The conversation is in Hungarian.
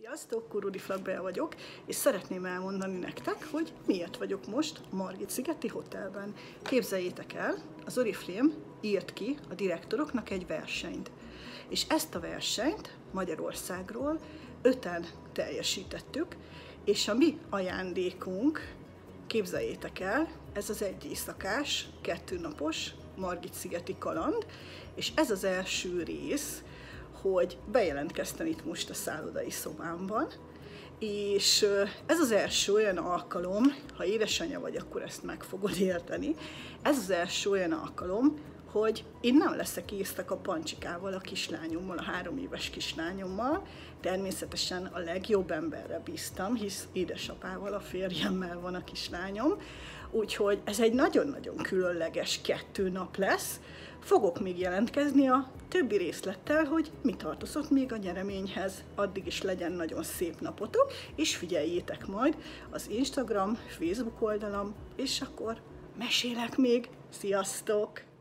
Sziasztok, Kurudi Flagbea vagyok, és szeretném elmondani nektek, hogy miért vagyok most a Margit szigeti hotelben. Képzeljétek el, az Oriflame írt ki a direktoroknak egy versenyt. És ezt a versenyt Magyarországról öten teljesítettük, és a mi ajándékunk, képzeljétek el, ez az egy éjszakás, kettő napos Margit szigeti kaland, és ez az első rész, hogy bejelentkeztem itt most a szállodai szobámban, és ez az első olyan alkalom, ha édesanyja vagy, akkor ezt meg fogod érteni, ez az első olyan alkalom, hogy én nem leszek észtek a pancsikával, a kislányommal, a három éves kislányommal. Természetesen a legjobb emberre bíztam, hisz édesapával, a férjemmel van a kislányom. Úgyhogy ez egy nagyon-nagyon különleges kettő nap lesz. Fogok még jelentkezni a többi részlettel, hogy mi tartozott még a nyereményhez. Addig is legyen nagyon szép napotok, és figyeljétek majd az Instagram, Facebook oldalam, és akkor mesélek még. Sziasztok!